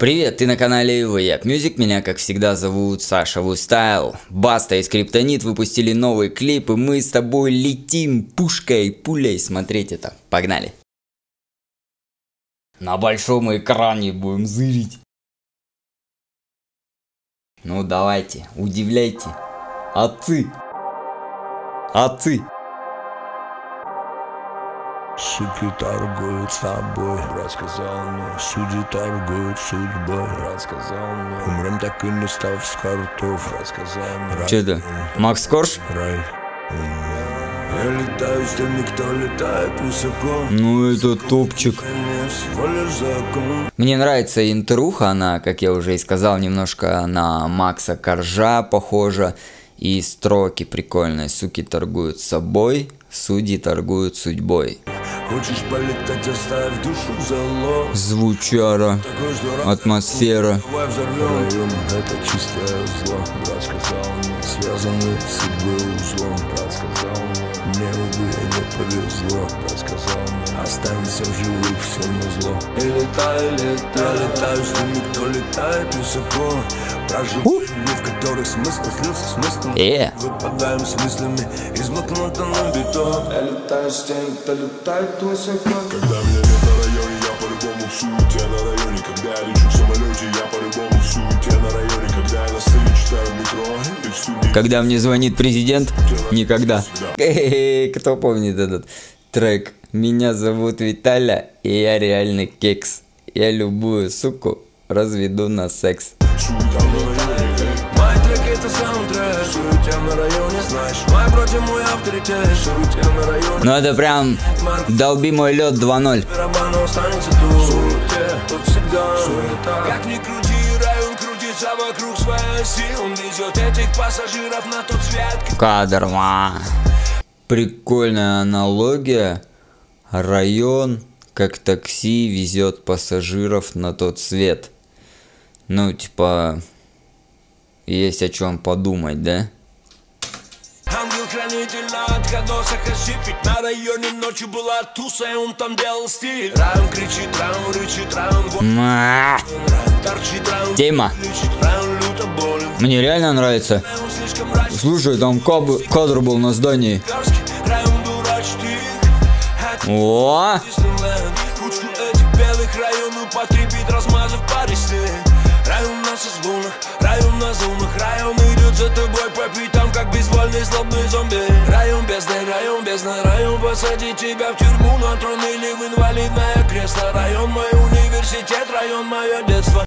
Привет, ты на канале Ваяк Music, меня как всегда зовут Саша Вустайл. Баста и Скриптонит выпустили новый клип, и мы с тобой летим пушкой, пулей смотреть это. Погнали! На большом экране будем зырить. Ну давайте, удивляйте. Отцы! Отцы! Суки торгуют собой, брат сказал мне Судьи торгуют судьбой, брат сказал мне Умрем так и не став с картов, брат сказал мне Че это? Макс Корж? Рай Я летаю с теми, кто летает высоко Ну это топчик. Мне нравится интруха, она, как я уже и сказал, немножко на Макса Коржа похожа. И строки прикольные. Суки торгуют собой, судьи торгуют судьбой. Хочешь полетать, оставь душу залог Звучара, атмосфера. Район это чистое зло, брат сказал мне Связаны судьбы узлом, брат сказал мне Мне, увы, не повезло, брат сказал мне Останься в живых всем на зло. И летай, летай, летаю с теми, кто летает высоко. Прожил дни, в которых смысл слился с смыслом Э. Выпадаем с мыслями из блокнота на бетон. Я летаю с теми, кто летает высоко. Когда меня нет на районе, я по-любому в суете. На районе Когда я лечу в самолете, я по-любому в суете. На районе Когда я на сцене читаю в метро. И в студии Когда мне звонит президент, никогда. Э-э-э, Кто помнит этот трек? Меня зовут Виталя, и я реальный кекс. Я любую суку разведу на секс. Мои треки это саундтрек Шурю тем на районе, знаешь Мой против мой авторитет Шурю тем на районе Ну это прям долби мой лед 2.0. Барабан останется тут Суете, тут всегда суета Как ни крути, район крутится вокруг своей оси Он везет этих пассажиров на тот свет Кадр, ма. Прикольная аналогия. Район, как такси, везет пассажиров на тот свет. Ну, типа, есть о чем подумать, да? Ангел-хранитель на отходосах ошиб Ведь на районе ночью была туса И он там делал стиль Район кричит, район рычит, Ма. торчит Район Тема. Мне реально нравится. Слушай, там каб- кадр был на здании. Район посадит тебя в тюрьму На трон или в инвалидное кресло Район мой университет, район мое детство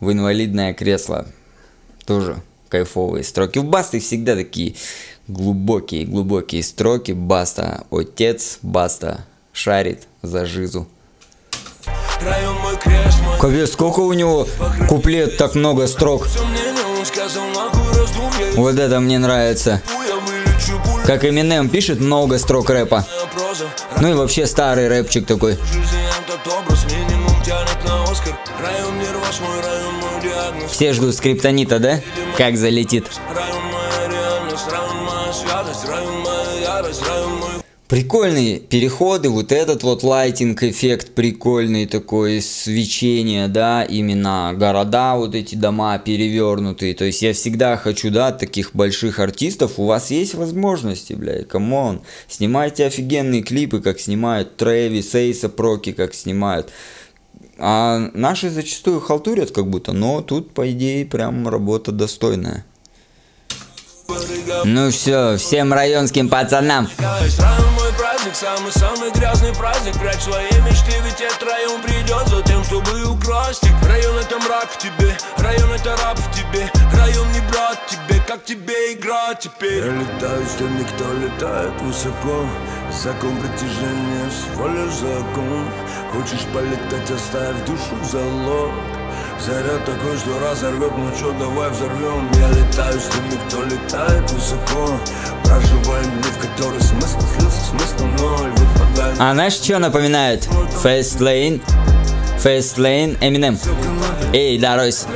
в инвалидное кресло. Тоже кайфовые строки. У Басты всегда такие глубокие, глубокие строки. Баста отец, Баста шарит за жизу. Район Капец, сколько у него куплет, так много строк. Вот это мне нравится. Как Эминем пишет много строк рэпа. Ну и вообще старый рэпчик такой. Район мир район мой диагноз Все ждут скриптонита, да? Как залетит. Прикольные переходы, вот этот вот lighting эффект прикольный такой, свечение, да, именно города, вот эти дома перевернутые, то есть я всегда хочу, да, таких больших артистов, у вас есть возможности, блядь, come on, снимайте офигенные клипы, как снимают Трэвис, Эйса Проки, как снимают, а наши зачастую халтурят как будто, но тут, по идее, прям работа достойная. Ну все, всем районским пацанам. Праздник, самый-самый грязный праздник Прячь свои мечты, ведь этот район придет за тем, чтобы украсть их Район это мрак в тебе, район это раб в тебе. Район не брат тебе, как тебе играть теперь? Я летаю с теми, кто летает высоко. Закон притяжения всего лишь закон. Хочешь полетать, оставь душу в залог. Заряд такой, что разорвет, ну чё, давай взорвем Я летаю с теми, кто летает высоко. Проживаем дни, в которых смысл слился, смысл ноль. Выпадаем А знаешь, что напоминает? Fast Lane. Fast Lane, Eminem. Эй, да, Ройс.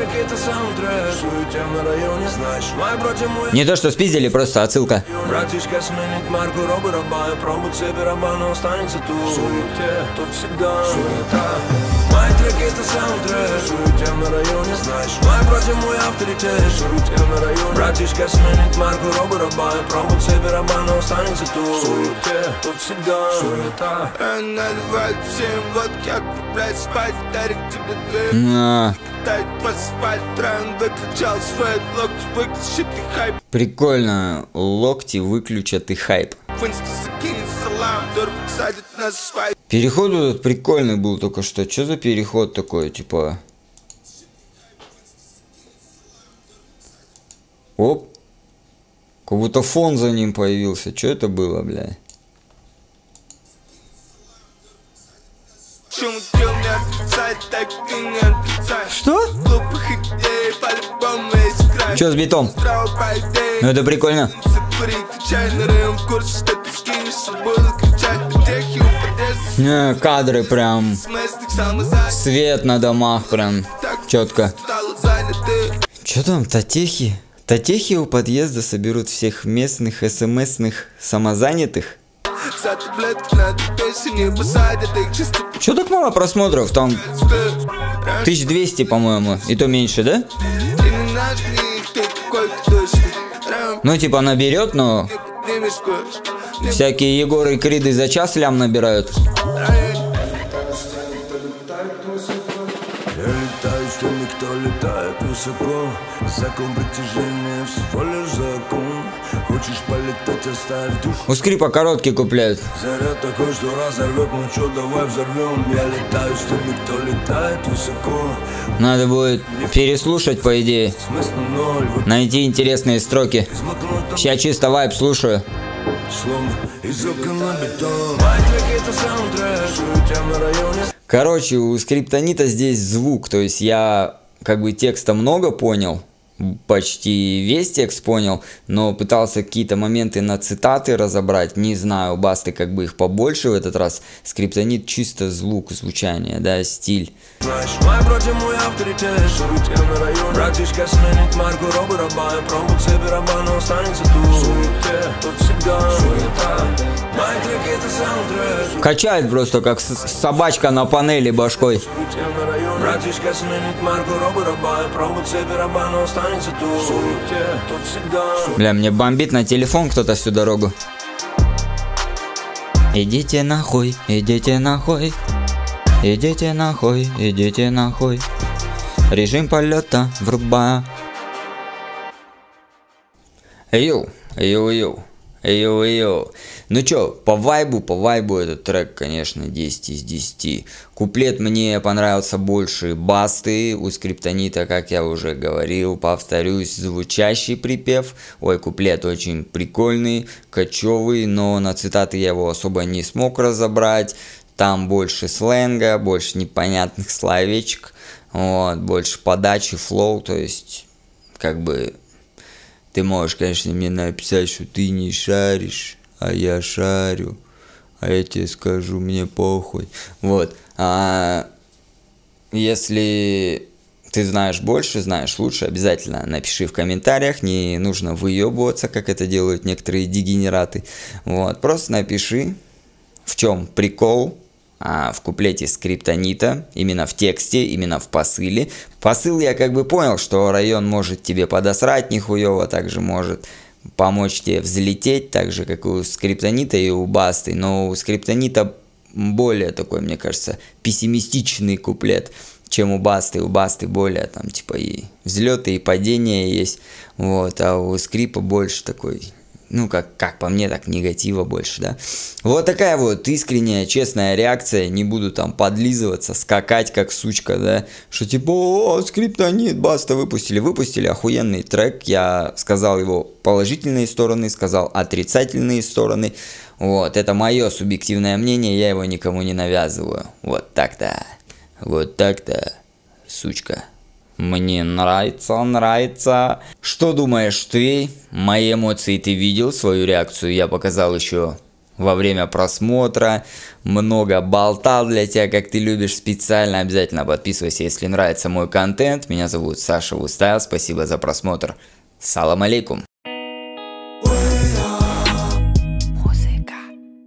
Не то, что спиздили, просто отсылка. Братишка сменит марку, робы Пробует себе раба, останется тут Суете, тут всегда суета Мои треки это саундтрек, суете на районе, знаешь. Мои братья мой авторитет, суете на районе. Братишка сменит марку, робы раба. Пробует себе но останется тут. Суете, тут всегда. Суета. Наливать всем водки, отправлять спать, дарить тебе дверь. Дай поспать, трен выключал свой локти, выключи ты хайп. Прикольно. Локти выключат и хайп. В инсту закинет салам, дорог садит на свай Переход этот прикольный был только что. Что за переход такой, типа... Оп. Как будто фон за ним появился. Что это было, бля? Шум дел не отрицает, так и не отрицай Что? Что с битом? Ну это прикольно. Кадры прям. Свет на домах прям. Четко. Что там, татехи? Татехи у подъезда соберут всех местных смсных самозанятых? Чё так мало просмотров? Там 1200, по-моему, и то меньше, да? Ну, типа, наберет, но всякие Егоры и Криды за час лям набирают. Я летаю с теми, кто летает высоко Закон притяжения всего лишь закон Хочешь полетать, оставь душу У скрипа короткий купляют. Заряд такой, что разорвет, ну чё, давай взорвем Я летаю с теми, кто летает высоко Надо будет переслушать, по идее. Найти интересные строки. Сейчас чисто вайп слушаю. словно из окон на бетон Мои треки это саундтрек, суетя на районе Короче, у скриптонита здесь звук, то есть я как бы текста много понял, почти весь текст понял, но пытался какие-то моменты на цитаты разобрать, не знаю, у Басты как бы их побольше в этот раз, скриптонит чисто звук, звучание, да, стиль. Знаешь, Качает просто как собачка на панели башкой. Братишка сменит марку, робы раба Пробует себе раба, но останется тут Бля, мне бомбит на телефон кто-то всю дорогу. Идите нахуй, идите нахуй. Идите нахуй, идите нахуй. Режим полета врубаю. Yo, yo, yo. Yo, yo. Ну чё, по вайбу, по вайбу этот трек, конечно, 10 из 10. Куплет мне понравился больше басты, у скриптонита, как я уже говорил, повторюсь, звучащий припев. Ой, куплет очень прикольный, кочевый, но на цитаты я его особо не смог разобрать. Там больше сленга, больше непонятных словечек, вот, больше подачи, флоу, то есть, как бы, ты можешь, конечно, мне написать, что ты не шаришь, а я шарю. А я тебе скажу, мне похуй. Вот. А если ты знаешь больше, знаешь лучше, обязательно напиши в комментариях. Не нужно выебываться, как это делают некоторые дегенераты. Вот. Просто напиши, в чем прикол а, в куплете скриптонита, именно в тексте, именно в посыле. Посыл я как бы понял, что район может тебе подосрать нихуево, также может помочь тебе взлететь, так же, как и у скриптонита и у басты. Но у скриптонита более такой, мне кажется, пессимистичный куплет, чем у басты. У басты более там типа и взлеты, и падения есть. Вот, а у скрипа больше такой ну, как, как по мне, так негатива больше, да. Вот такая вот искренняя, честная реакция, не буду там подлизываться, скакать как сучка, да, что типа, о, скриптонит, баста выпустили, выпустили охуенный трек, я сказал его положительные стороны, сказал отрицательные стороны, вот, это мое субъективное мнение, я его никому не навязываю, вот так-то, вот так-то, сучка. Мне нравится, нравится. Что думаешь ты? Мои эмоции ты видел, свою реакцию я показал еще во время просмотра, много болтал для тебя, как ты любишь специально. Обязательно подписывайся, если нравится мой контент. Меня зовут Саша Устайл, спасибо за просмотр. Салам алейкум.